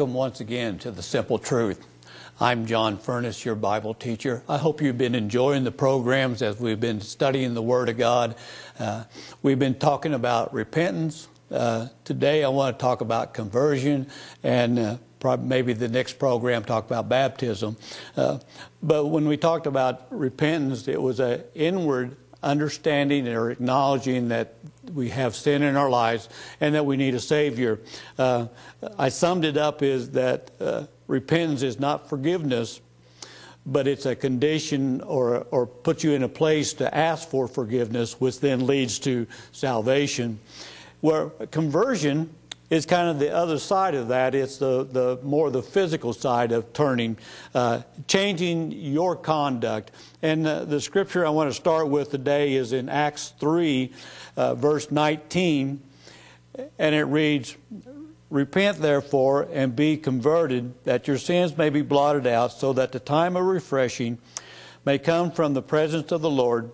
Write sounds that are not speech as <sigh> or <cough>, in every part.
Welcome once again to the Simple Truth. I'm John Furness, your Bible teacher. I hope you've been enjoying the programs as we've been studying the Word of God. Uh, we've been talking about repentance. Uh, today, I want to talk about conversion, and uh, probably maybe the next program talk about baptism. Uh, but when we talked about repentance, it was an inward understanding or acknowledging that we have sin in our lives and that we need a Savior. Uh, I summed it up is that uh, repentance is not forgiveness, but it's a condition or, or puts you in a place to ask for forgiveness, which then leads to salvation. Where conversion is kind of the other side of that. It's the, the more the physical side of turning, uh, changing your conduct. And uh, the scripture I want to start with today is in Acts 3, uh, verse 19, and it reads, Repent therefore and be converted, that your sins may be blotted out, so that the time of refreshing may come from the presence of the Lord,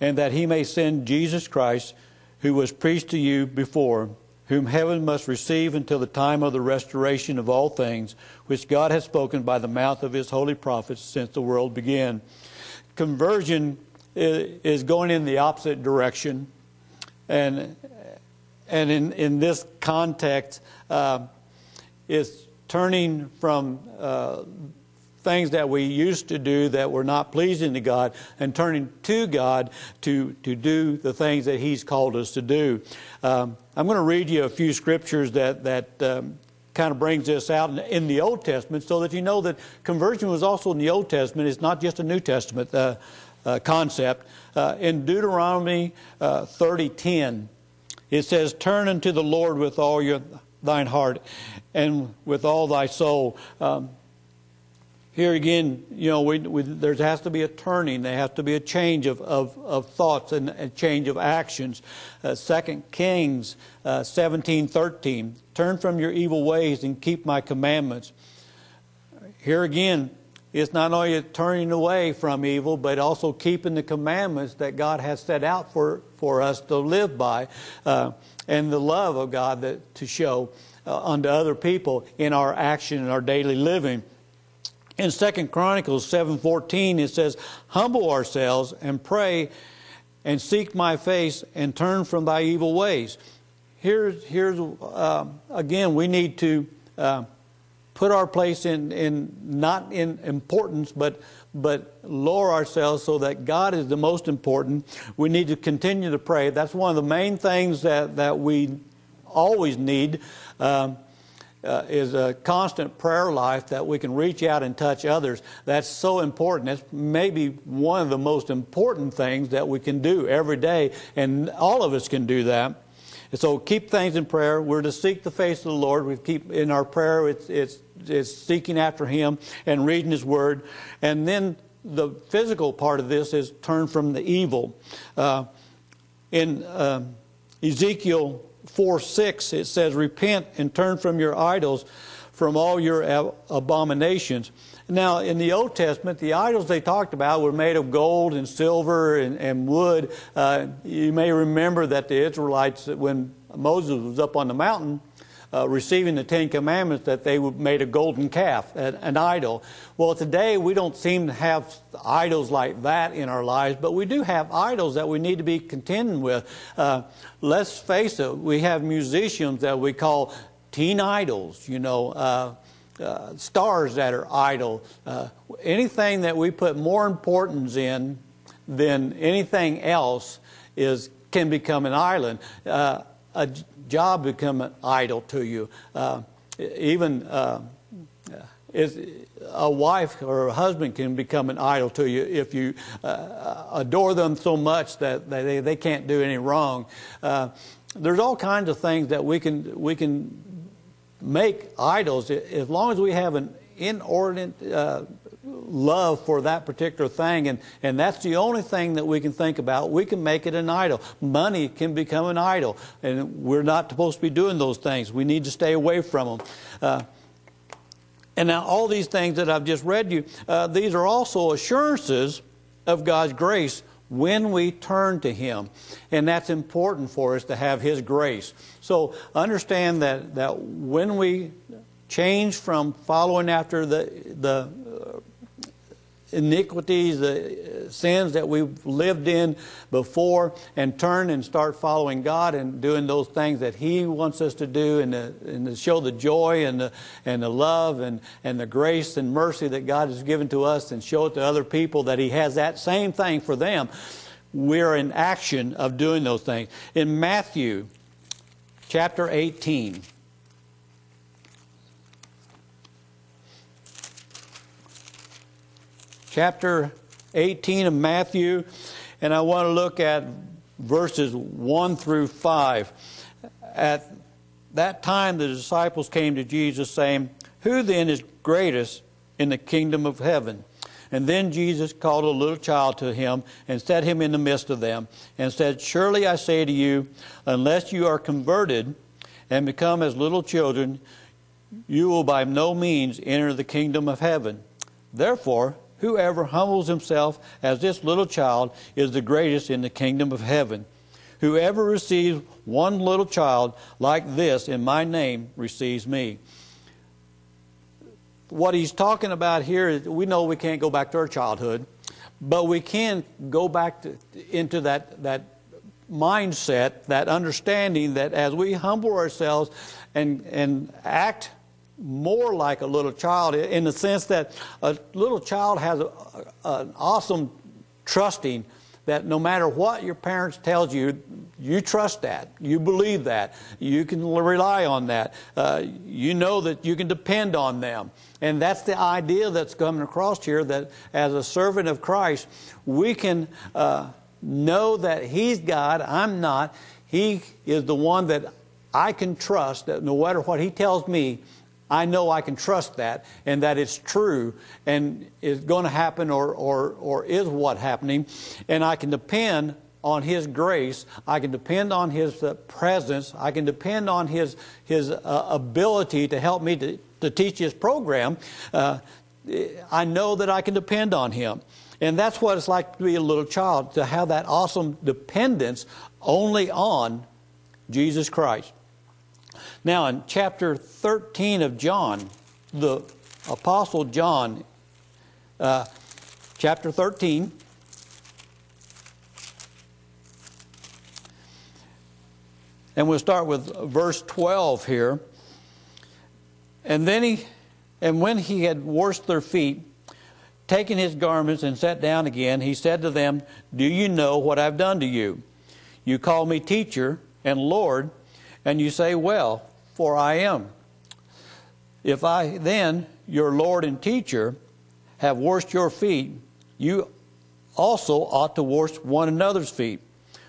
and that he may send Jesus Christ, who was preached to you before whom heaven must receive until the time of the restoration of all things, which God has spoken by the mouth of his holy prophets since the world began. Conversion is going in the opposite direction. And, and in, in this context, uh, it's turning from uh, things that we used to do that were not pleasing to God and turning to God to, to do the things that He's called us to do. Um, I'm going to read you a few scriptures that, that um, kind of brings this out in, the Old Testament so that you know that conversion was also in the Old Testament. It's not just a New Testament uh, uh, concept. Uh, in Deuteronomy 30:10, uh, it says, "Turn unto the Lord with all your thine heart and with all thy soul." Um, here again, you know, we, we, there has to be a turning. There has to be a change of, of, of thoughts and a change of actions. Uh, 2 Kings uh, 17, 13. Turn from your evil ways and keep my commandments. Here again, it's not only turning away from evil, but also keeping the commandments that God has set out for, for us to live by uh, and the love of God that, to show uh, unto other people in our action and our daily living. In Second Chronicles 7:14 it says, "Humble ourselves and pray and seek my face and turn from thy evil ways." Here's here's uh, again we need to uh, put our place in in not in importance but but lower ourselves so that God is the most important. We need to continue to pray. That's one of the main things that that we always need. Um, uh, is a constant prayer life that we can reach out and touch others. That's so important. It's maybe one of the most important things that we can do every day, and all of us can do that. And so keep things in prayer. We're to seek the face of the Lord. We keep in our prayer. It's it's it's seeking after Him and reading His Word, and then the physical part of this is turn from the evil. Uh, in uh, Ezekiel 4 6, it says, Repent and turn from your idols, from all your abominations. Now, in the Old Testament, the idols they talked about were made of gold and silver and, and wood. Uh, you may remember that the Israelites, when Moses was up on the mountain, uh, receiving the Ten Commandments that they made a golden calf, an idol. Well, today we don't seem to have idols like that in our lives, but we do have idols that we need to be contending with. Uh, let's face it, we have musicians that we call teen idols, you know. Uh, uh, stars that are idol, uh, anything that we put more importance in than anything else is can become an island. Uh, a job become an idol to you. Uh, even uh, a wife or a husband can become an idol to you if you uh, adore them so much that they, they can't do any wrong. Uh, there's all kinds of things that we can we can make idols as long as we have an inordinate uh, love for that particular thing, and, and that's the only thing that we can think about. We can make it an idol. Money can become an idol, and we're not supposed to be doing those things. We need to stay away from them. Uh, and now, all these things that I've just read you, uh, these are also assurances of God's grace when we turn to Him. And that's important for us to have His grace. So understand that, that when we change from following after the, the iniquities, the uh, sins that we've lived in before, and turn and start following God and doing those things that He wants us to do, and to, and to show the joy and the, and the love and, and the grace and mercy that God has given to us, and show it to other people that He has that same thing for them. We're in action of doing those things. In Matthew chapter 18, chapter 18 of Matthew, and I want to look at verses 1 through 5. At that time, the disciples came to Jesus, saying, Who then is greatest in the kingdom of heaven? And then Jesus called a little child to him and set him in the midst of them, and said, Surely I say to you, unless you are converted and become as little children, you will by no means enter the kingdom of heaven. Therefore, Whoever humbles himself as this little child is the greatest in the kingdom of heaven. Whoever receives one little child like this in my name receives me. What he's talking about here is we know we can't go back to our childhood, but we can go back to, into that, that mindset, that understanding that as we humble ourselves and, and act more like a little child in the sense that a little child has a, a, an awesome trusting that no matter what your parents tells you, you trust that, you believe that, you can rely on that, uh, you know that you can depend on them, and that's the idea that's coming across here. That as a servant of Christ, we can uh, know that He's God, I'm not. He is the one that I can trust. That no matter what He tells me, I know I can trust that and that it's true and is going to happen or, or, or is what happening. And I can depend on His grace. I can depend on His uh, presence. I can depend on His, his uh, ability to help me to, to teach His program. Uh, I know that I can depend on Him. And that's what it's like to be a little child, to have that awesome dependence only on Jesus Christ. Now, in chapter 13 of John, the Apostle John, uh, chapter 13, and we'll start with verse 12 here. And then he, and when he had washed their feet, taken his garments and sat down again, he said to them, Do you know what I've done to you? You call me teacher and Lord, and you say, Well, for I am. If I then, your Lord and teacher, have washed your feet, you also ought to wash one another's feet.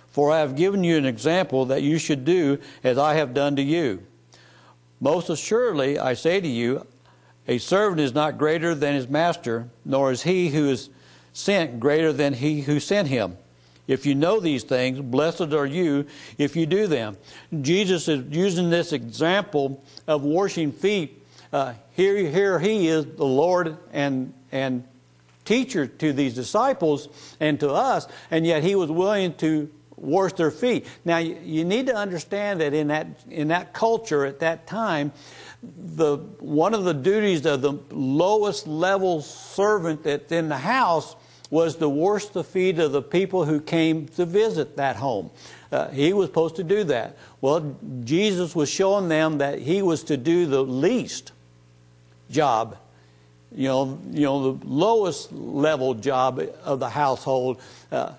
For I have given you an example that you should do as I have done to you. Most assuredly, I say to you, a servant is not greater than his master, nor is he who is sent greater than he who sent him. If you know these things, blessed are you if you do them. Jesus is using this example of washing feet. Uh, here, here he is, the Lord and, and teacher to these disciples and to us, and yet he was willing to wash their feet. Now, you need to understand that in that, in that culture at that time, the, one of the duties of the lowest level servant that's in the house was to wash the feet of the people who came to visit that home. Uh, he was supposed to do that. Well, Jesus was showing them that he was to do the least job, you know, you know, the lowest level job of the household, uh,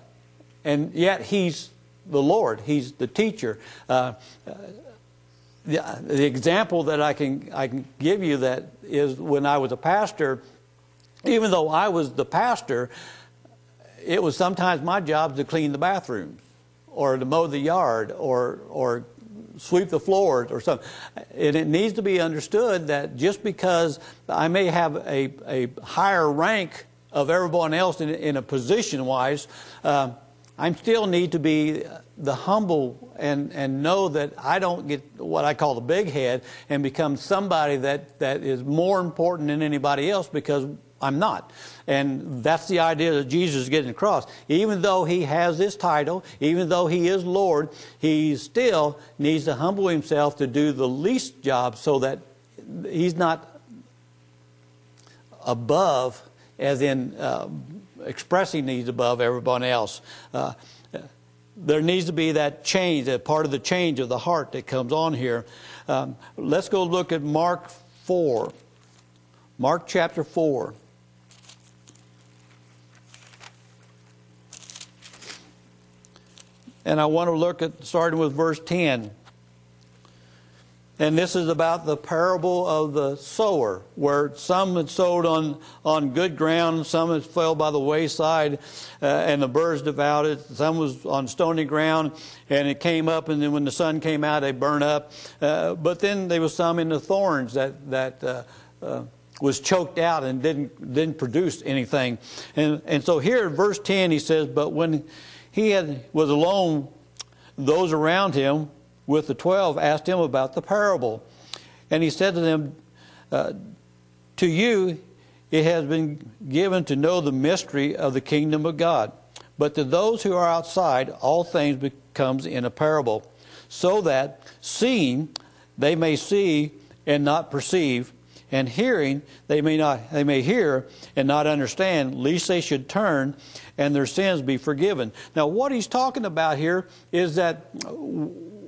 and yet he's the Lord. He's the teacher. Uh, the, the example that I can I can give you that is when I was a pastor. Even though I was the pastor, it was sometimes my job to clean the bathrooms or to mow the yard or, or sweep the floors or something. And it needs to be understood that just because I may have a, a higher rank of everyone else in, in a position wise, uh, I still need to be the humble and, and know that I don't get what I call the big head and become somebody that, that is more important than anybody else because I'm not. And that's the idea that Jesus is getting across. Even though he has this title, even though he is Lord, he still needs to humble himself to do the least job so that he's not above, as in uh, expressing needs above everyone else. Uh, there needs to be that change, that part of the change of the heart that comes on here. Um, let's go look at Mark 4. Mark chapter 4. And I want to look at starting with verse 10. And this is about the parable of the sower, where some had sowed on, on good ground, some had fell by the wayside, uh, and the birds devoured it. Some was on stony ground, and it came up, and then when the sun came out, they burned up. Uh, but then there was some in the thorns that that uh, uh was choked out and didn't didn't produce anything. And and so here in verse ten, he says, "But when he had was alone, those around him." with the twelve asked him about the parable. And he said to them, uh, To you it has been given to know the mystery of the kingdom of God. But to those who are outside, all things becomes in a parable, so that seeing they may see and not perceive, and hearing they may not they may hear and not understand, lest they should turn and their sins be forgiven. Now, what he's talking about here is that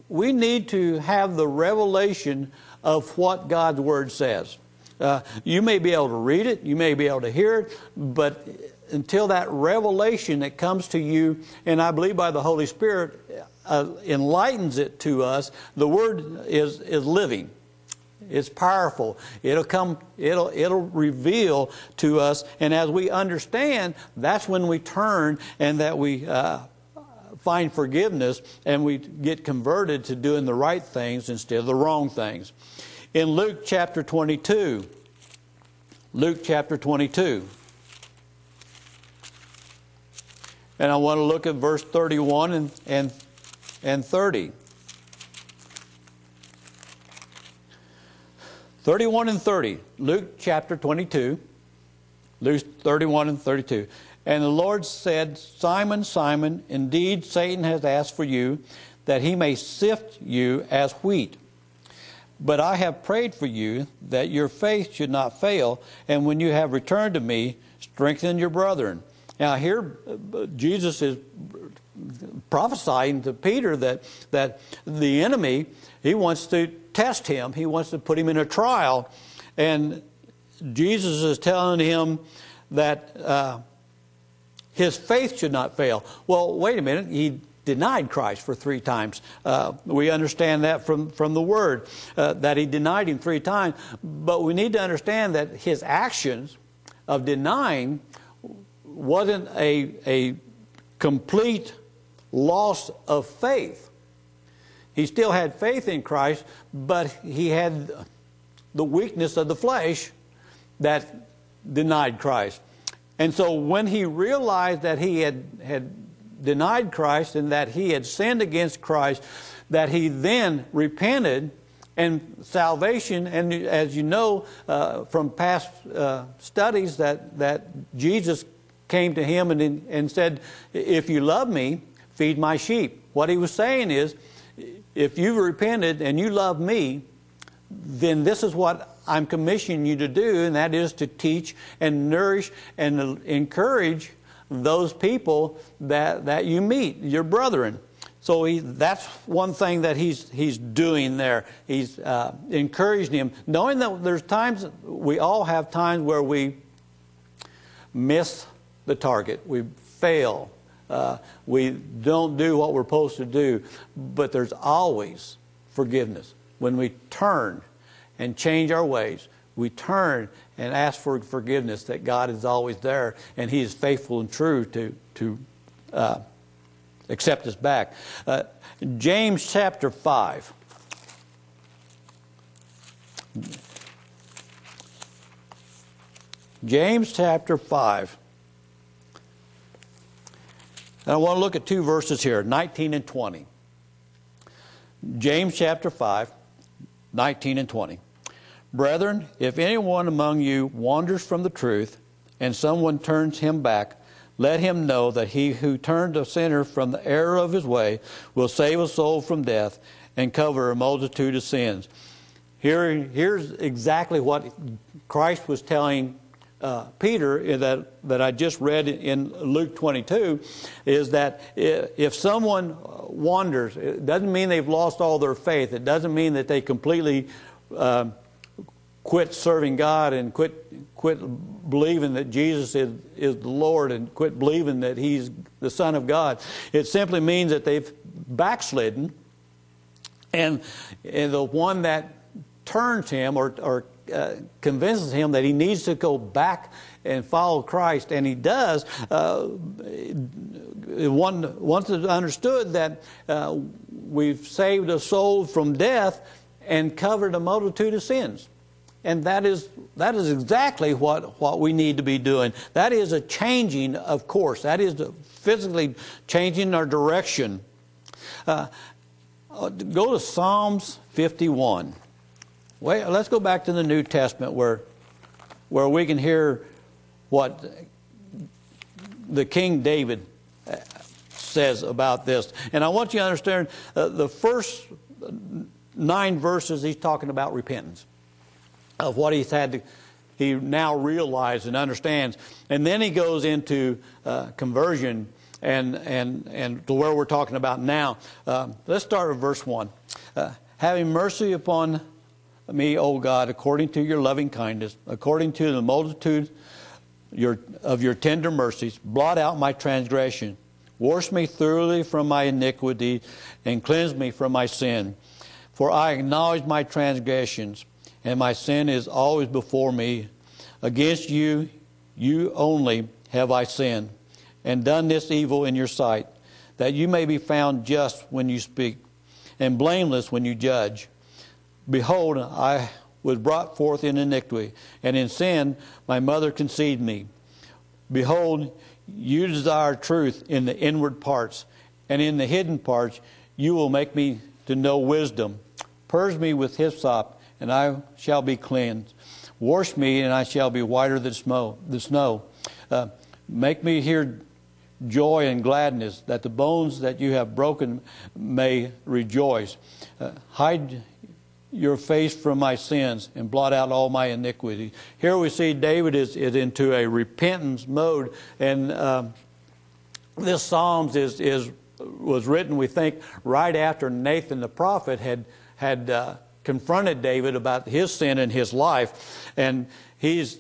we need to have the revelation of what God's Word says. Uh, you may be able to read it, you may be able to hear it, but until that revelation that comes to you, and I believe by the Holy Spirit uh, enlightens it to us, the Word is, is living. It's powerful. It'll come, it'll, it'll reveal to us. And as we understand, that's when we turn and that we uh, find forgiveness and we get converted to doing the right things instead of the wrong things. In Luke chapter 22, Luke chapter 22, and I want to look at verse 31 and, and, and 30. 31 and 30, Luke chapter 22, Luke 31 and 32. And the Lord said, Simon, Simon, indeed Satan has asked for you that he may sift you as wheat. But I have prayed for you that your faith should not fail, and when you have returned to me, strengthen your brethren. Now, here uh, uh, Jesus is prophesying to Peter that, that the enemy, he wants to test him, he wants to put him in a trial. And Jesus is telling him that. Uh, his faith should not fail. Well, wait a minute. He denied Christ for three times. Uh, we understand that from, from the Word, uh, that he denied him three times. But we need to understand that his actions of denying wasn't a, a complete loss of faith. He still had faith in Christ, but he had the weakness of the flesh that denied Christ. And so when he realized that he had, had denied Christ and that he had sinned against Christ, that he then repented and salvation, and as you know uh, from past uh, studies, that, that Jesus came to him and, and said, If you love me, feed my sheep. What he was saying is, if you've repented and you love me, then this is what I'm commissioning you to do, and that is to teach and nourish and encourage those people that, that you meet, your brethren. So he, that's one thing that he's, he's doing there. He's uh, encouraging him, knowing that there's times, we all have times where we miss the target, we fail, uh, we don't do what we're supposed to do, but there's always forgiveness. When we turn and change our ways, we turn and ask for forgiveness, that God is always there and He is faithful and true to, to uh, accept us back. Uh, James chapter 5. James chapter 5. And I want to look at two verses here 19 and 20. James chapter 5, 19 and 20. Brethren, if anyone among you wanders from the truth, and someone turns him back, let him know that he who turned a sinner from the error of his way will save a soul from death and cover a multitude of sins. here, here's exactly what Christ was telling uh, Peter that, that I just read in Luke 22 is that if someone wanders, it doesn't mean they've lost all their faith. It doesn't mean that they completely uh, quit serving God and quit quit believing that Jesus is, is the Lord and quit believing that He's the Son of God. It simply means that they've backslidden, and, and the one that turns him or, or uh, convinces him that he needs to go back and follow Christ, and he does. Uh, one once it's understood that uh, we've saved a soul from death and covered a multitude of sins. And that is, that is exactly what, what we need to be doing. That is a changing of course. That is physically changing our direction. Uh, uh go to Psalms 51. Wait, let's go back to the New Testament where, where we can hear what the King David uh, says about this. And I want you to understand uh, the first nine verses, he's talking about repentance of what he's had to, he now realizes and understands. And then he goes into uh, conversion and, and, and to where we're talking about now. Uh, let's start with verse 1. Uh, Having mercy upon me, O God, according to your loving kindness, according to the multitude your, of your tender mercies, blot out my transgression. Wash me thoroughly from my iniquity and cleanse me from my sin. For I acknowledge my transgressions, and my sin is always before me. Against you, you only have I sinned, and done this evil in your sight, that you may be found just when you speak, and blameless when you judge. Behold, I was brought forth in iniquity, and in sin my mother conceived me. Behold, you desire truth in the inward parts, and in the hidden parts you will make me to know wisdom. Purge me with hyssop, and I shall be cleansed. Wash me, and I shall be whiter than snow. The snow. Uh, make me hear joy and gladness, that the bones that you have broken may rejoice. Uh, hide your face from my sins and blot out all my iniquity. Here we see David is, is into a repentance mode, and um, this Psalms is, is, was written, we think, right after Nathan the prophet had, had uh, confronted David about his sin in his life, and he's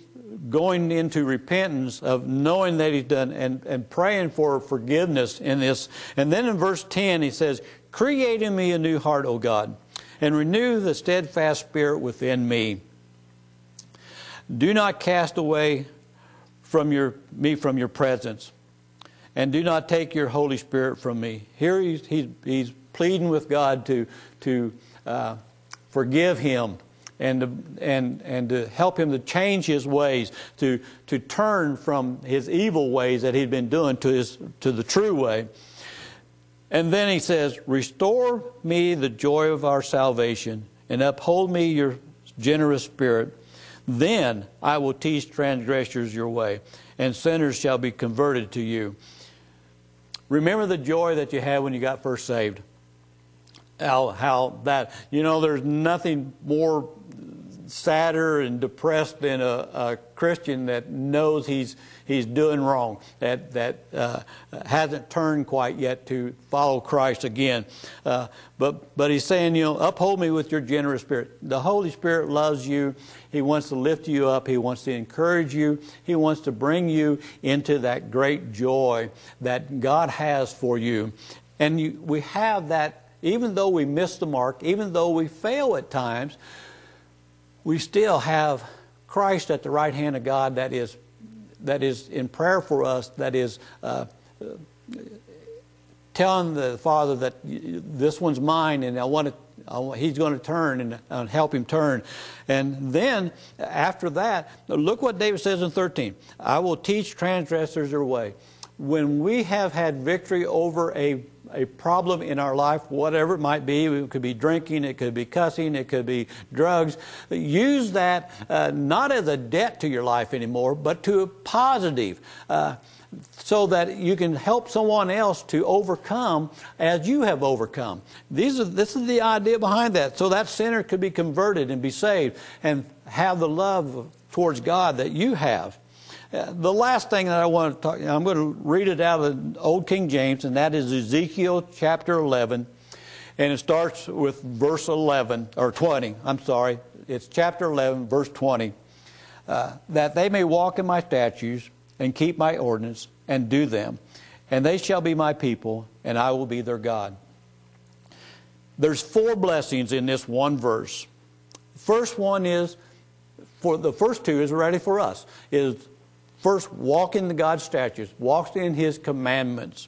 going into repentance of knowing that he's done and, and praying for forgiveness in this. And then in verse 10, he says, Create in me a new heart, O God and renew the steadfast spirit within me. Do not cast away from your, me from your presence, and do not take your Holy Spirit from me. Here he's, he's, he's pleading with God to, to uh, forgive him and to, and, and to help him to change his ways, to, to turn from his evil ways that he'd been doing to, his, to the true way. And then he says, Restore me the joy of our salvation and uphold me your generous spirit. Then I will teach transgressors your way, and sinners shall be converted to you. Remember the joy that you had when you got first saved. How, how that, you know, there's nothing more sadder and depressed than a, a Christian that knows he's he's doing wrong, that that uh, hasn't turned quite yet to follow Christ again. Uh, but but he's saying, you know, uphold me with your generous spirit. The Holy Spirit loves you. He wants to lift you up. He wants to encourage you. He wants to bring you into that great joy that God has for you. And you, we have that, even though we miss the mark, even though we fail at times we still have Christ at the right hand of God that is, that is in prayer for us, that is uh, telling the Father that this one's mine and I want to, he's going to turn and, help him turn. And then after that, look what David says in 13 I will teach transgressors their way. When we have had victory over a a problem in our life, whatever it might be. It could be drinking, it could be cussing, it could be drugs. Use that uh, not as a debt to your life anymore, but to a positive. Uh, so that you can help someone else to overcome as you have overcome. These are, this is the idea behind that. So that sinner could be converted and be saved and have the love towards God that you have. The last thing that I want to talk, I'm going to read it out of the Old King James, and that is Ezekiel chapter 11. And it starts with verse 11, or 20, I'm sorry. It's chapter 11, verse 20. Uh, that they may walk in my statutes and keep my ordinance and do them. And they shall be my people, and I will be their God. There's four blessings in this one verse. First one is, for the first two is ready for us, is first walk in the God's statutes, walk in His commandments,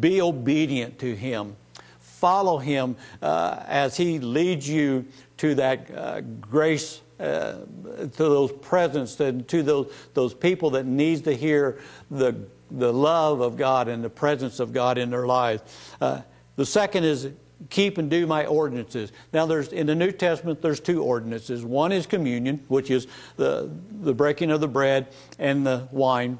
be obedient to Him, follow Him uh, as He leads you to that uh, grace uh, to those presence and to those, those people that needs to hear the, the love of God and the presence of God in their lives. Uh, the second is keep and do my ordinances. Now, there's in the New Testament, there's two ordinances. One is communion, which is the, the breaking of the bread and the wine,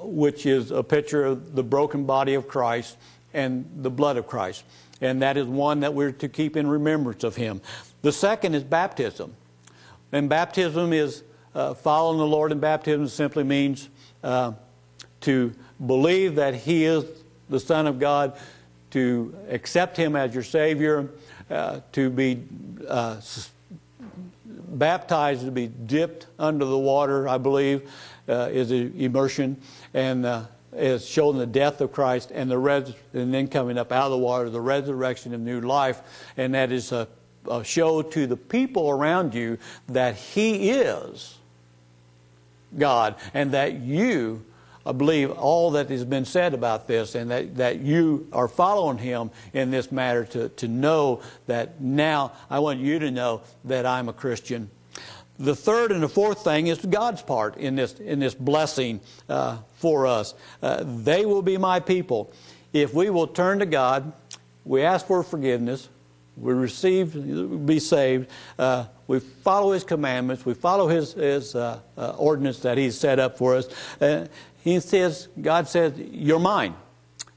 which is a picture of the broken body of Christ and the blood of Christ. And that is one that we're to keep in remembrance of Him. The second is baptism. And baptism is uh, following the Lord in baptism simply means uh, to believe that He is the Son of God, to accept Him as your Savior, uh, to be uh, baptized, to be dipped under the water, I believe, uh, is immersion, and uh, is showing the death of Christ and the res- and then coming up out of the water, the resurrection of new life, and that is a uh, show to the people around you that He is God and that you believe all that has been said about this and that, that you are following Him in this matter to, to know that now I want you to know that I'm a Christian. The third and the fourth thing is God's part in this, in this blessing uh, for us. Uh, they will be my people. If we will turn to God, we ask for forgiveness, we receive, be saved. Uh, we follow His commandments. We follow His, his uh, uh, ordinance that He's set up for us. he says, God says, You're mine.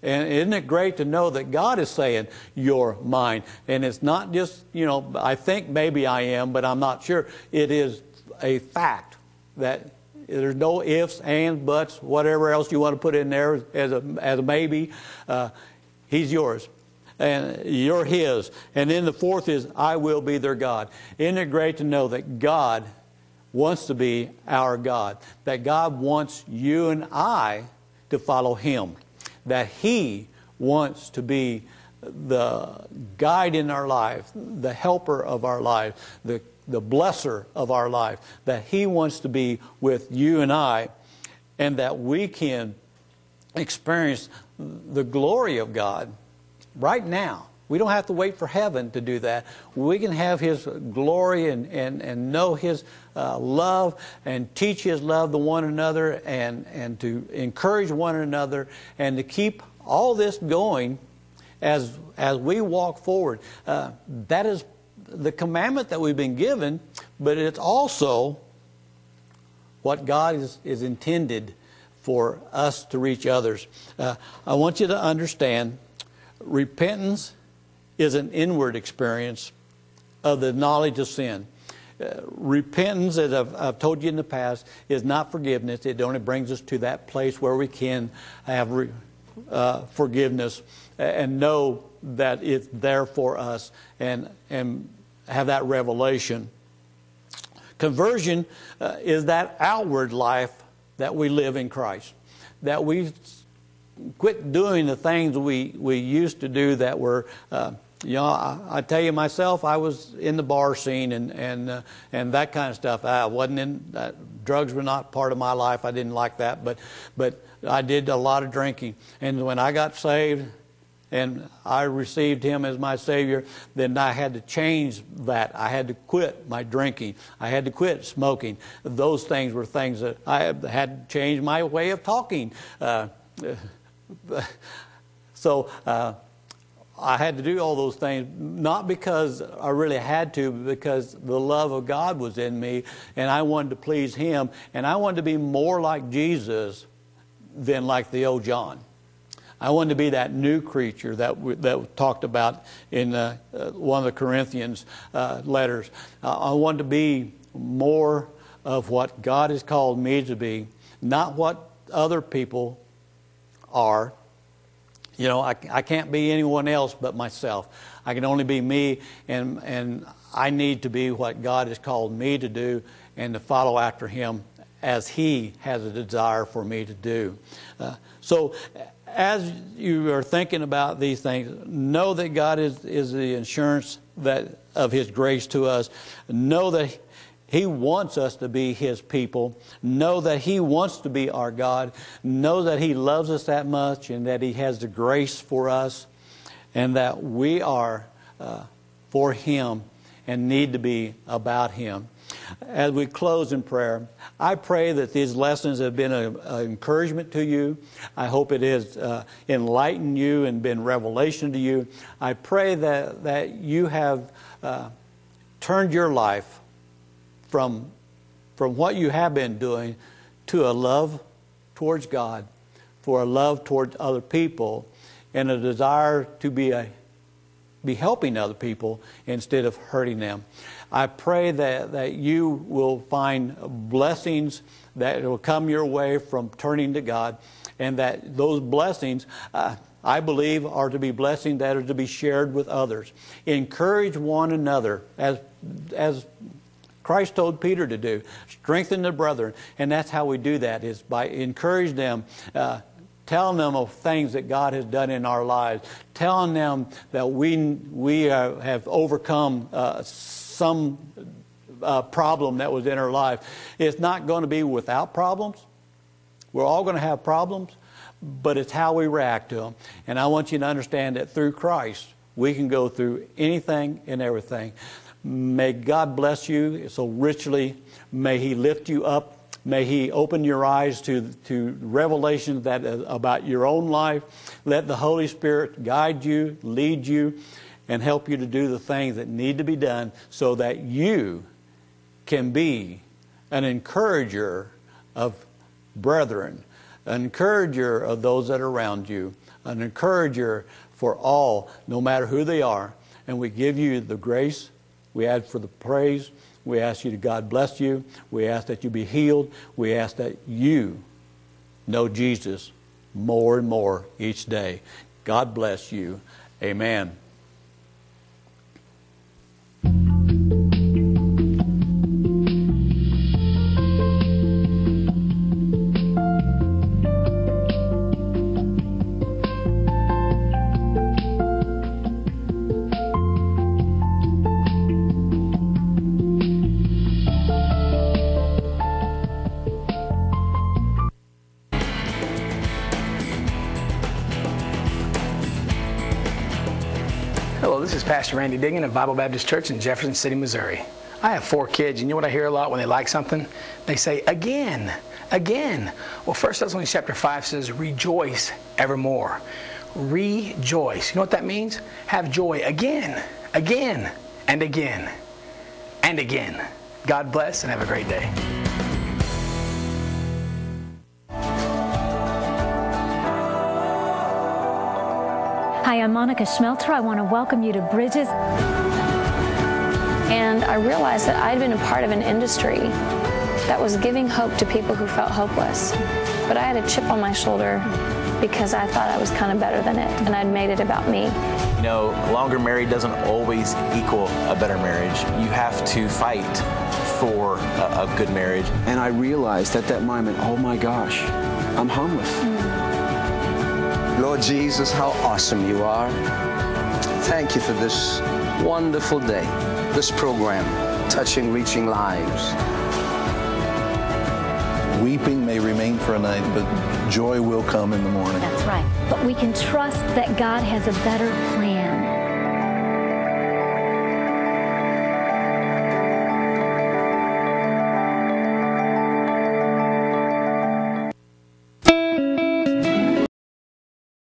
And isn't it great to know that God is saying, You're mine? And it's not just, you know, I think maybe I am, but I'm not sure. It is a fact that there's no ifs, ands, buts, whatever else you want to put in there as a, as a maybe. Uh, he's yours and you're His. And then the fourth is, I will be their God. Isn't it great to know that God wants to be our God? That God wants you and I to follow Him. That He wants to be the guide in our life, the helper of our life, the, the blesser of our life. That He wants to be with you and I, and that we can experience the glory of God right now. We don't have to wait for heaven to do that. We can have His glory and, and, and know His uh, love and teach His love to one another and, and to encourage one another and to keep all this going as, as we walk forward. Uh, that is the commandment that we've been given, but it's also what God is, is intended for us to reach others. Uh, I want you to understand Repentance is an inward experience of the knowledge of sin. Uh, repentance, as I've, I've, told you in the past, is not forgiveness. It only brings us to that place where we can have re, uh, forgiveness and know that it's there for us and, and have that revelation. Conversion uh, is that outward life that we live in Christ, that we quit doing the things we, we used to do that were, uh, you know, I, I, tell you myself, I was in the bar scene and and uh, and that kind of stuff. I wasn't in uh, drugs were not part of my life. I didn't like that, but but I did a lot of drinking. And when I got saved, and I received Him as my Savior, then I had to change that. I had to quit my drinking. I had to quit smoking. Those things were things that I had to change my way of talking. Uh, <laughs> so uh, I had to do all those things, not because I really had to, but because the love of God was in me and I wanted to please Him and I wanted to be more like Jesus than like the old John. I wanted to be that new creature that we, that talked about in uh, uh, one of the Corinthians uh, letters. I wanted to be more of what God has called me to be, not what other people are. You know, I, I can't be anyone else but myself. I can only be me, and, and I need to be what God has called me to do and to follow after Him as He has a desire for me to do. Uh, so, as you are thinking about these things, know that God is, is the insurance that of His grace to us. Know that He wants us to be His people. Know that He wants to be our God. Know that He loves us that much and that He has the grace for us and that we are uh, for Him and need to be about Him. As we close in prayer, I pray that these lessons have been an encouragement to you. I hope it has uh, enlightened you and been revelation to you. I pray that, that you have uh, turned your life from, from what you have been doing to a love towards God, for a love towards other people, and a desire to be a be helping other people instead of hurting them. I pray that, that you will find blessings that will come your way from turning to God, and that those blessings, uh, I believe, are to be blessings that are to be shared with others. Encourage one another, as, as Christ told Peter to do. Strengthen the brethren, and that's how we do that, is by encourage them. Uh, telling them of things that God has done in our lives, telling them that we, we uh, have overcome uh, some uh, problem that was in our life. It's not going to be without problems. We're all going to have problems, but it's how we react to them. And I want you to understand that through Christ, we can go through anything and everything. May God bless you so richly. May He lift you up. May He open your eyes to, to revelations that uh, about your own life. Let the Holy Spirit guide you, lead you and help you to do the things that need to be done so that you can be an encourager of brethren, an encourager of those that are around you, an encourager for all, no matter who they are. And we give you the grace. We ask for the praise. We ask you to God bless you. We ask that you be healed. We ask that you know Jesus more and more each day. God bless you. Amen. Pastor Randy Diggin of Bible Baptist Church in Jefferson City, Missouri. I have four kids. And you know what I hear a lot when they like something? They say, again, again. Well, 1 Thessalonians chapter 5 says, rejoice evermore. Rejoice. You know what that means? Have joy again, again, and again, and again. God bless and have a great day. Hi, I'm Monica Schmelter. I want to welcome you to Bridges. And I realized that I'd been a part of an industry that was giving hope to people who felt hopeless. But I had a chip on my shoulder because I thought I was kind of better than it and I'd made it about me. You know, longer married doesn't always equal a better marriage. You have to fight for a, a good marriage. And I realized at that moment, oh my gosh, I'm homeless. Mm. Lord Jesus, how awesome you are. Thank you for this wonderful day, this program, touching, reaching lives. Weeping may remain for a night, but joy will come in the morning. That's right. But we can trust that God has a better plan